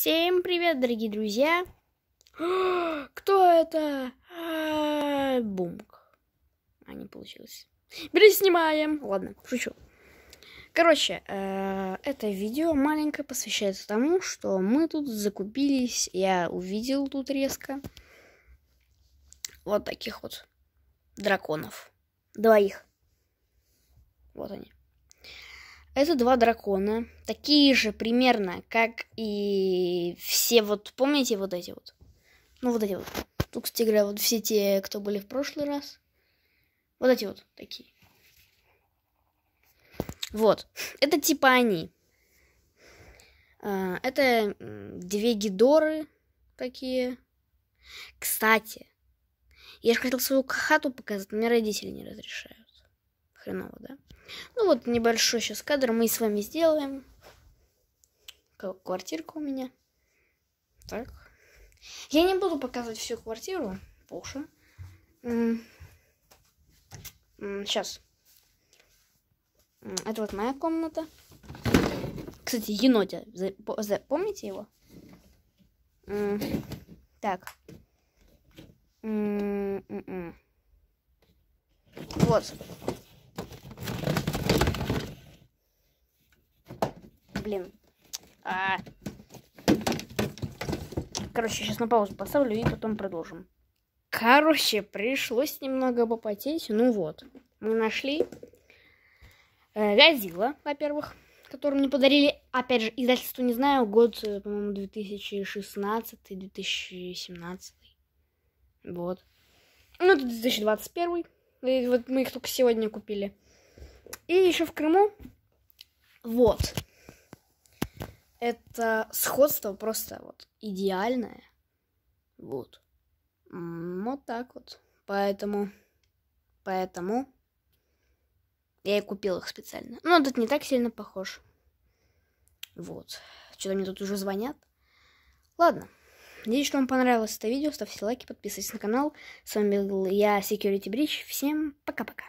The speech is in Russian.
Всем привет, дорогие друзья! Кто это? А, Бумк. А, не получилось. Переснимаем. Ладно, шучу. Короче, э, это видео маленькое посвящается тому, что мы тут закупились. Я увидел тут резко вот таких вот драконов. Двоих. Вот они. Это два дракона, такие же примерно, как и все вот, помните вот эти вот? Ну, вот эти вот. Тут, кстати говоря, вот все те, кто были в прошлый раз. Вот эти вот такие. Вот. Это типа они. А, это две гидоры такие. Кстати, я же хотел свою хату показать, но мне родители не разрешают. Хреново, да? Ну вот небольшой сейчас кадр мы с вами сделаем. Квартирка у меня. Так. Я не буду показывать всю квартиру. Позже. Сейчас. Это вот моя комната. Кстати, енотя. Помните его? Так. Вот. Блин. А... Короче, сейчас на паузу поставлю и потом продолжим. Короче, пришлось немного попотеть. Ну вот, мы нашли э, Годзилла, во-первых, который мне подарили, опять же, издательство не знаю, год, э, по-моему, 2016-2017. Вот. Ну, это 2021. И вот мы их только сегодня купили. И еще в Крыму. Вот это сходство просто вот идеальное. Вот. Вот так вот. Поэтому, поэтому я и купил их специально. Ну, тут не так сильно похож. Вот. Что-то мне тут уже звонят. Ладно. Надеюсь, что вам понравилось это видео. Ставьте лайки, подписывайтесь на канал. С вами был я, Security Bridge. Всем пока-пока.